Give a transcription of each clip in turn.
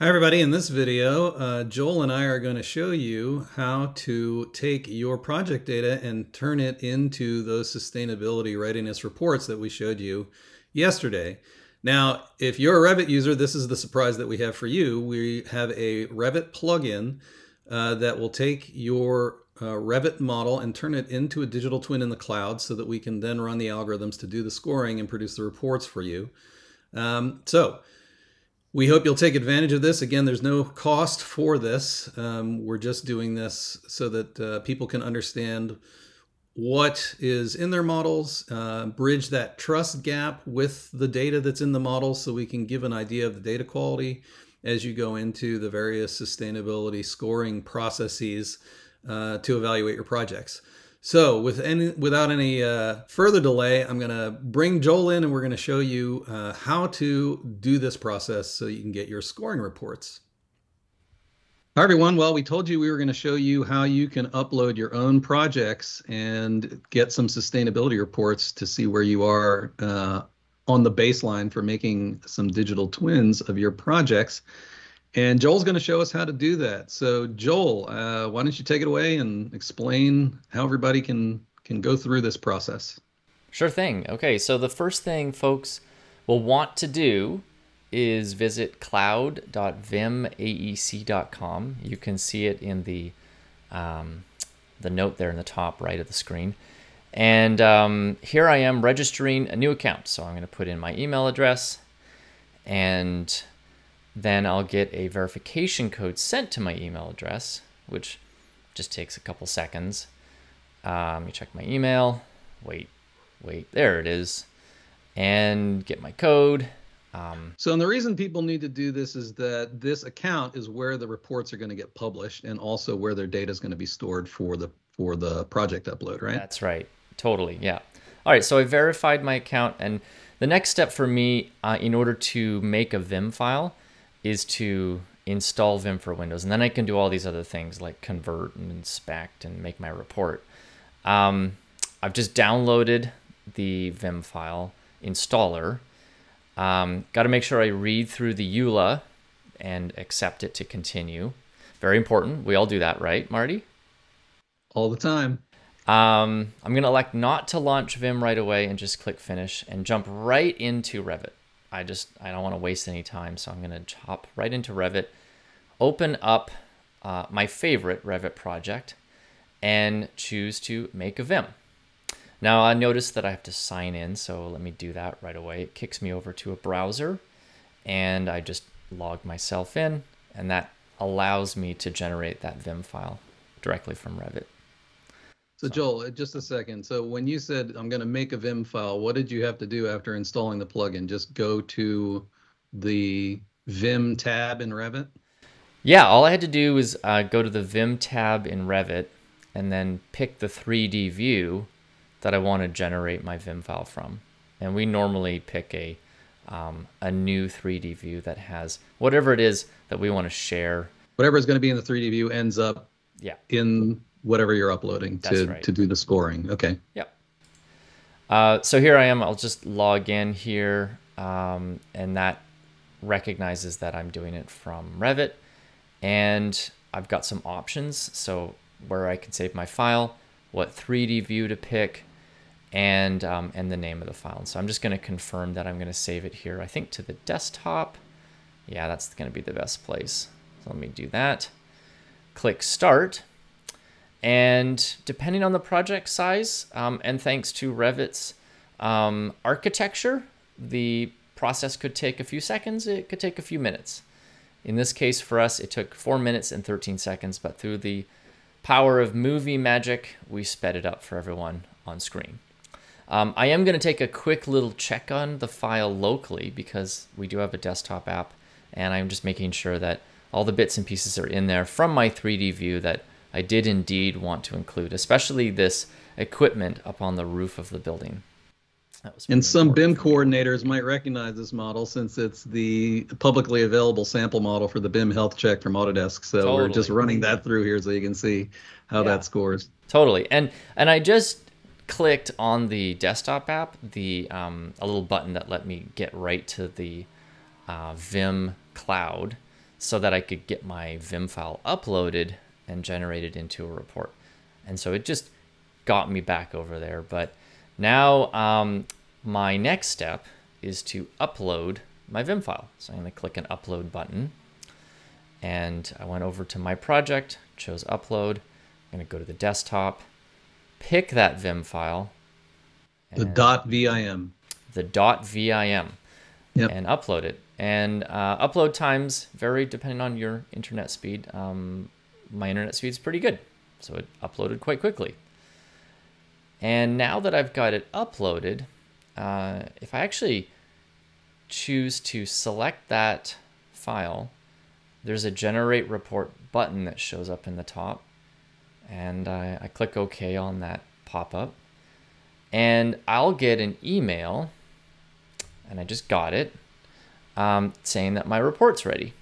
Hi everybody, in this video, uh, Joel and I are going to show you how to take your project data and turn it into those sustainability readiness reports that we showed you yesterday. Now, if you're a Revit user, this is the surprise that we have for you. We have a Revit plugin uh, that will take your uh, Revit model and turn it into a digital twin in the cloud so that we can then run the algorithms to do the scoring and produce the reports for you. Um, so, we hope you'll take advantage of this. Again, there's no cost for this. Um, we're just doing this so that uh, people can understand what is in their models, uh, bridge that trust gap with the data that's in the model so we can give an idea of the data quality as you go into the various sustainability scoring processes uh, to evaluate your projects. So with any, without any uh, further delay, I'm going to bring Joel in and we're going to show you uh, how to do this process so you can get your scoring reports. Hi, everyone. Well, we told you we were going to show you how you can upload your own projects and get some sustainability reports to see where you are uh, on the baseline for making some digital twins of your projects. And Joel's going to show us how to do that. So, Joel, uh, why don't you take it away and explain how everybody can can go through this process? Sure thing. Okay, so the first thing folks will want to do is visit cloud.vimaec.com. You can see it in the um, the note there in the top right of the screen. And um, here I am registering a new account. So I'm going to put in my email address and then I'll get a verification code sent to my email address, which just takes a couple seconds. Um, let me check my email. Wait, wait, there it is. And get my code. Um, so, and the reason people need to do this is that this account is where the reports are going to get published, and also where their data is going to be stored for the for the project upload, right? That's right. Totally. Yeah. All right. So I verified my account, and the next step for me, uh, in order to make a Vim file, is to install Vim for Windows. And then I can do all these other things like convert and inspect and make my report. Um, I've just downloaded the Vim file installer. Um, Got to make sure I read through the EULA and accept it to continue. Very important. We all do that, right, Marty? All the time. Um, I'm going to elect not to launch Vim right away and just click finish and jump right into Revit. I just, I don't want to waste any time. So I'm going to hop right into Revit, open up uh, my favorite Revit project and choose to make a Vim. Now I notice that I have to sign in. So let me do that right away. It kicks me over to a browser and I just log myself in and that allows me to generate that Vim file directly from Revit. So Joel, uh, just a second. So when you said I'm going to make a Vim file, what did you have to do after installing the plugin? Just go to the Vim tab in Revit? Yeah, all I had to do was uh, go to the Vim tab in Revit and then pick the 3D view that I want to generate my Vim file from. And we normally pick a, um, a new 3D view that has whatever it is that we want to share. Whatever is going to be in the 3D view ends up yeah. in whatever you're uploading to, right. to do the scoring. Okay. Yep. Uh, so here I am. I'll just log in here, um, and that recognizes that I'm doing it from Revit. And I've got some options. So where I can save my file, what 3D view to pick, and, um, and the name of the file. So I'm just going to confirm that I'm going to save it here, I think to the desktop. Yeah, that's going to be the best place. So let me do that. Click Start. And depending on the project size, um, and thanks to Revit's um, architecture, the process could take a few seconds, it could take a few minutes. In this case, for us, it took 4 minutes and 13 seconds, but through the power of movie magic, we sped it up for everyone on screen. Um, I am going to take a quick little check on the file locally because we do have a desktop app, and I'm just making sure that all the bits and pieces are in there from my 3D view that I did indeed want to include, especially this equipment up on the roof of the building. And some BIM coordinators might recognize this model since it's the publicly available sample model for the BIM health check from Autodesk. So totally. we're just running that through here so you can see how yeah. that scores. Totally. And and I just clicked on the desktop app, the um, a little button that let me get right to the uh, Vim cloud. so that I could get my Vim file uploaded and generated into a report. And so it just got me back over there. But now um, my next step is to upload my Vim file. So I'm going to click an upload button. And I went over to my project, chose upload. I'm going to go to the desktop, pick that Vim file. The .vim. The .vim. Yep. And upload it. And uh, upload times vary depending on your internet speed. Um, my internet speed is pretty good, so it uploaded quite quickly. And now that I've got it uploaded, uh, if I actually choose to select that file, there's a generate report button that shows up in the top. And I, I click OK on that pop-up. And I'll get an email, and I just got it, um, saying that my report's ready.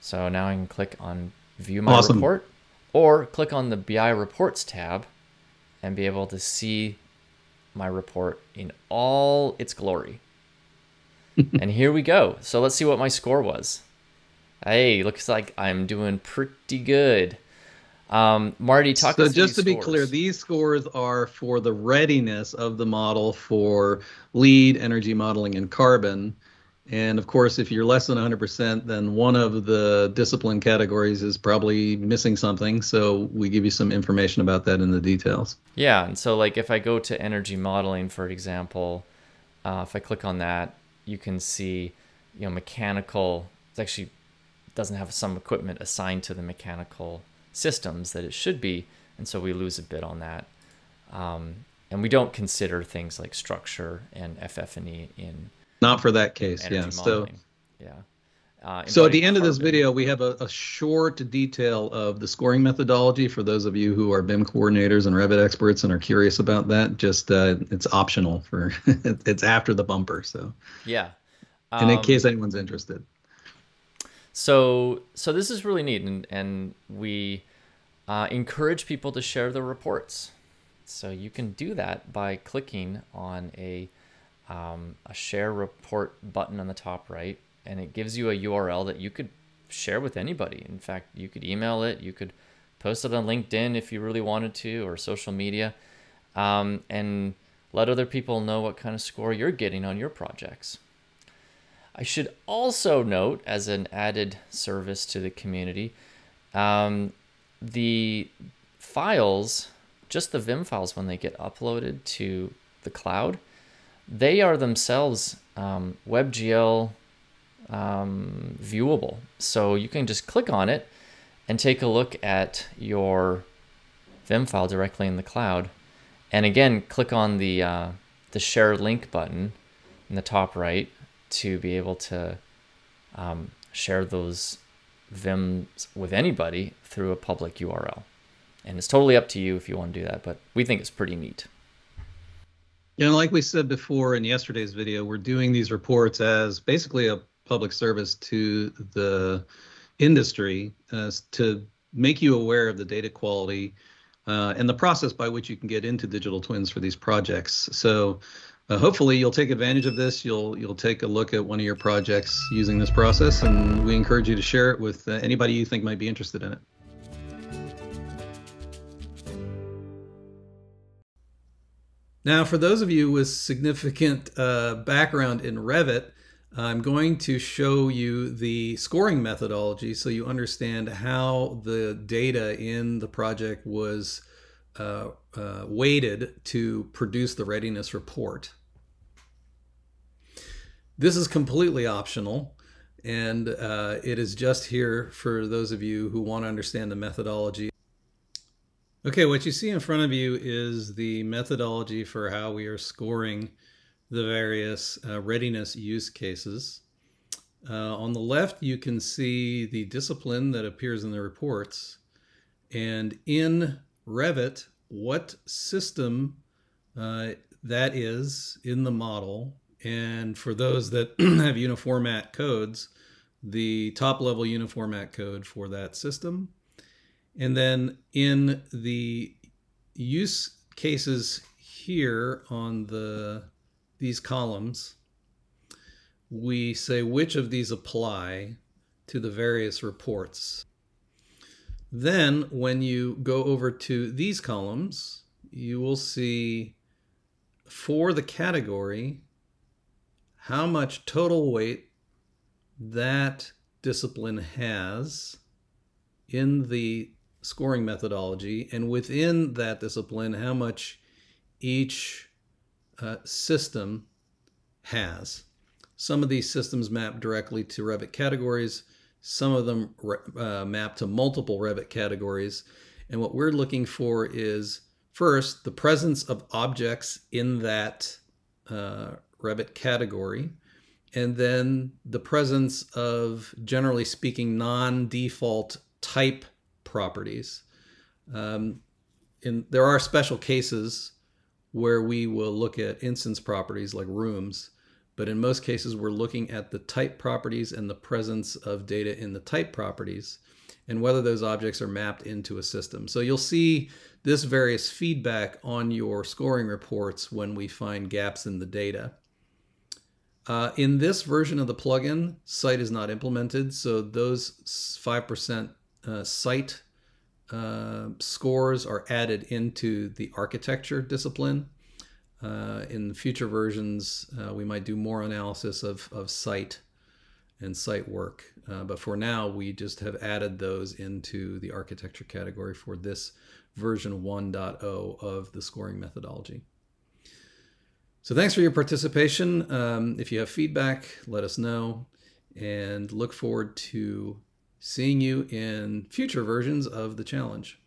So now I can click on view my awesome. report or click on the BI reports tab and be able to see my report in all its glory. and here we go. So let's see what my score was. Hey, looks like I'm doing pretty good. Um, Marty, talk. So just to scores. be clear, these scores are for the readiness of the model for LEED energy modeling and carbon. And of course, if you're less than 100%, then one of the discipline categories is probably missing something. So we give you some information about that in the details. Yeah. And so, like, if I go to energy modeling, for example, uh, if I click on that, you can see, you know, mechanical, it actually doesn't have some equipment assigned to the mechanical systems that it should be. And so we lose a bit on that. Um, and we don't consider things like structure and FF&E in not for that case, yeah. So, yeah. Uh, so at the end of this video, we have a, a, short detail of the scoring methodology for those of you who are BIM coordinators and Revit experts and are curious about that. Just uh, it's optional for it's after the bumper. So yeah, um, and in case anyone's interested. So so this is really neat, and and we uh, encourage people to share the reports. So you can do that by clicking on a um, a share report button on the top right, and it gives you a URL that you could share with anybody. In fact, you could email it, you could post it on LinkedIn if you really wanted to, or social media, um, and let other people know what kind of score you're getting on your projects. I should also note, as an added service to the community, um, the files, just the Vim files when they get uploaded to the cloud, they are themselves um, WebGL um, viewable. So you can just click on it and take a look at your Vim file directly in the cloud. And again, click on the, uh, the share link button in the top right to be able to um, share those Vims with anybody through a public URL. And it's totally up to you if you want to do that, but we think it's pretty neat. Yeah, and like we said before in yesterday's video, we're doing these reports as basically a public service to the industry uh, to make you aware of the data quality uh, and the process by which you can get into digital twins for these projects. So uh, hopefully you'll take advantage of this. You'll you'll take a look at one of your projects using this process, and we encourage you to share it with uh, anybody you think might be interested in it. Now, for those of you with significant uh, background in Revit, I'm going to show you the scoring methodology so you understand how the data in the project was uh, uh, weighted to produce the readiness report. This is completely optional and uh, it is just here for those of you who want to understand the methodology Okay, what you see in front of you is the methodology for how we are scoring the various uh, readiness use cases. Uh, on the left, you can see the discipline that appears in the reports. And in Revit, what system uh, that is in the model. And for those that have uniformat codes, the top level uniformat code for that system and then in the use cases here on the these columns, we say which of these apply to the various reports. Then, when you go over to these columns, you will see for the category how much total weight that discipline has in the scoring methodology, and within that discipline, how much each uh, system has. Some of these systems map directly to Revit categories, some of them uh, map to multiple Revit categories. And what we're looking for is first the presence of objects in that uh, Revit category, and then the presence of, generally speaking, non default type properties. Um, in, there are special cases where we will look at instance properties like rooms, but in most cases we're looking at the type properties and the presence of data in the type properties and whether those objects are mapped into a system. So you'll see this various feedback on your scoring reports when we find gaps in the data. Uh, in this version of the plugin, site is not implemented, so those 5% uh, site uh, scores are added into the architecture discipline. Uh, in future versions, uh, we might do more analysis of, of site and site work. Uh, but for now, we just have added those into the architecture category for this version 1.0 of the scoring methodology. So thanks for your participation. Um, if you have feedback, let us know and look forward to seeing you in future versions of the challenge.